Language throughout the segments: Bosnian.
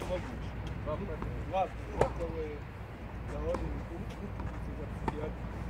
kako moguće. Vlasno, okolo je da odim u kutu za psijatrije.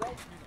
results